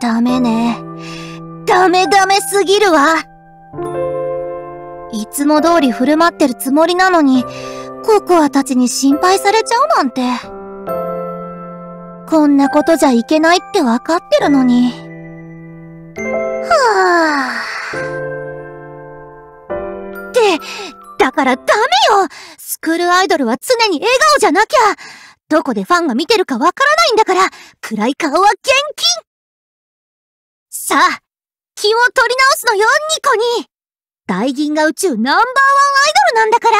ダメね。ダメダメすぎるわ。いつも通り振る舞ってるつもりなのに、ココアたちに心配されちゃうなんて。こんなことじゃいけないってわかってるのに。はぁ。って、だからダメよスクールアイドルは常に笑顔じゃなきゃどこでファンが見てるかわからないんだから暗い顔は厳禁さあ気を取り直すのよ、ニコに大銀河宇宙ナンバーワンアイドルなんだから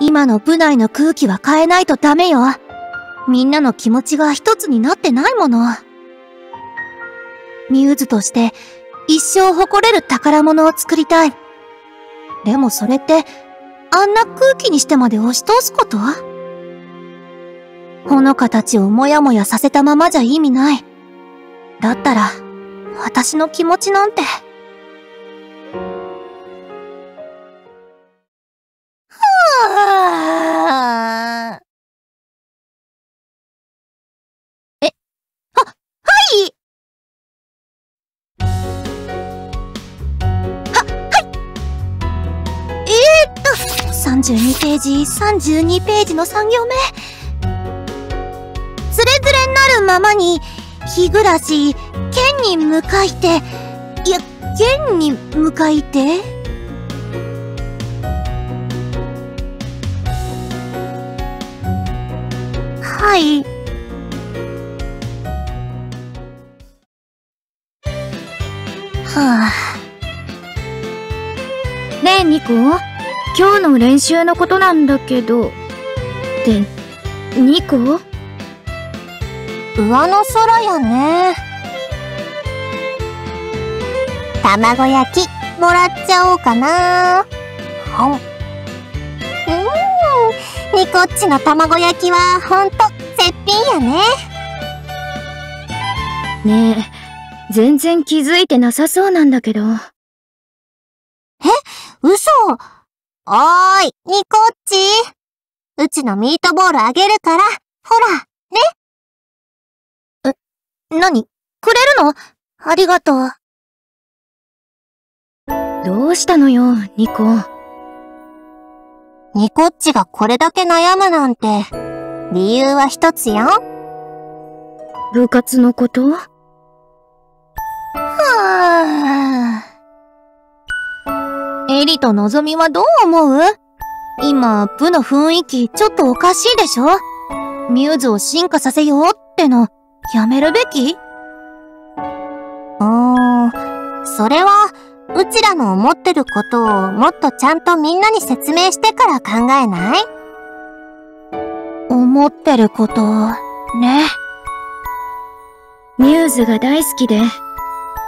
今の部内の空気は変えないとダメよ。みんなの気持ちが一つになってないもの。ミューズとして一生誇れる宝物を作りたい。でもそれって、あんな空気にしてまで押し通すこと？ほのかたちをもやもやさせたままじゃ意味ない。だったら、私の気持ちなんて。はぁえ、は、はいは、はいえー、っと、32ページ、32ページの3行目。ままに、日暮らし、剣に向かいて、いや、剣に向かいて？はい。はあ。ねえ、ニコ？今日の練習のことなんだけど。って、ニコ？上の空やね。卵焼き、もらっちゃおうかな。ほん。うーん、ニコッチの卵焼きはほんと絶品やね。ねえ、全然気づいてなさそうなんだけど。え嘘おーい、ニコッチ。うちのミートボールあげるから、ほら、ね何？くれるの？ありがとう。どうしたのよ、ニコ。ニコッチがこれだけ悩むなんて、理由は一つよ。部活のこと？はぁ。エリとのぞみはどう思う？今、部の雰囲気ちょっとおかしいでしょ？ミューズを進化させようっての、やめるべき？うーん、それは、うちらの思ってることをもっとちゃんとみんなに説明してから考えない？思ってること、ね。ミューズが大好きで、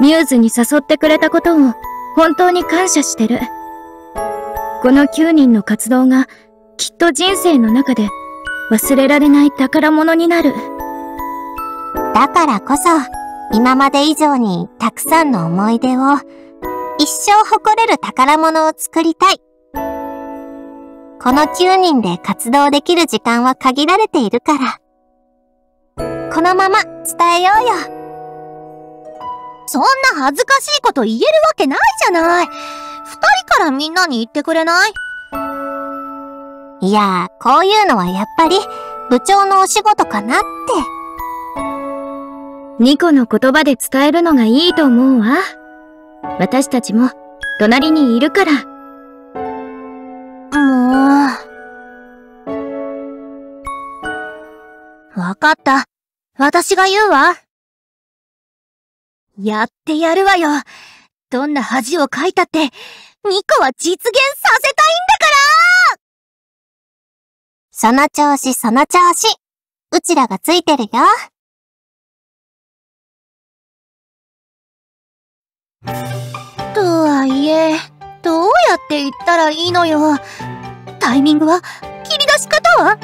ミューズに誘ってくれたことを本当に感謝してる。この9人の活動がきっと人生の中で忘れられない宝物になる。だからこそ、今まで以上にたくさんの思い出を、一生誇れる宝物を作りたい。この9人で活動できる時間は限られているから。このまま伝えようよ。そんな恥ずかしいこと言えるわけないじゃない。二人からみんなに言ってくれない？いや、こういうのはやっぱり部長のお仕事かなって。ニコの言葉で伝えるのがいいと思うわ。私たちも隣にいるから。もう。わかった。私が言うわ。やってやるわよ。どんな恥をかいたって、ニコは実現させたいんだからその調子その調子。うちらがついてるよ。やって言ったらいいのよ。タイミングは？切り出し方は？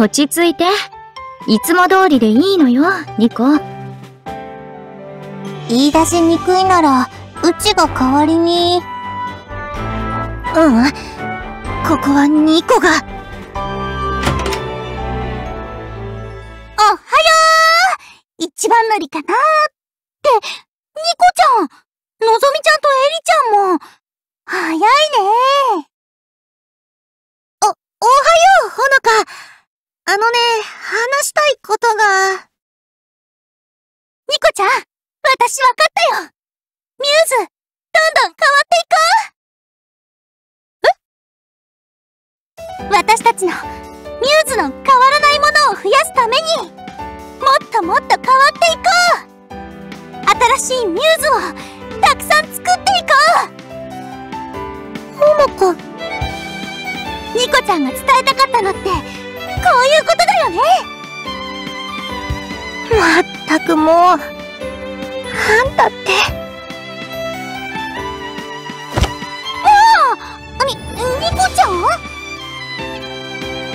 落ち着いて。いつも通りでいいのよ、ニコ。言い出しにくいなら、うちが代わりに。うん、ここはニコが。おはよう一番乗りかなーって、ニコちゃんのぞみちゃんとエリちゃんも、早いねお、おはよう、ほのか。あのね、話したいことが。ニコちゃん、私わかったよ。ミューズ、どんどん変わっていこう。え？私たちの、ミューズの変わらないものを増やすために、もっともっと変わっていこう。新しいミューズを、もう、あんたって。ああ、みこちゃん？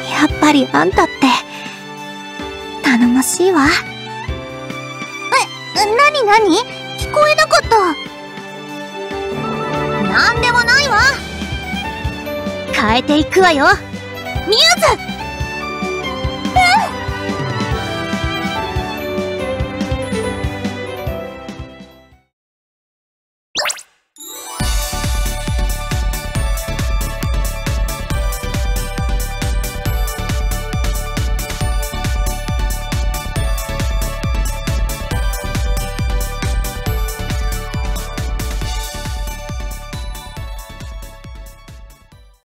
やっぱりあんたって、頼もしいわ。え、なになに？聞こえなかった。なんでもないわ。変えていくわよ。ミューズ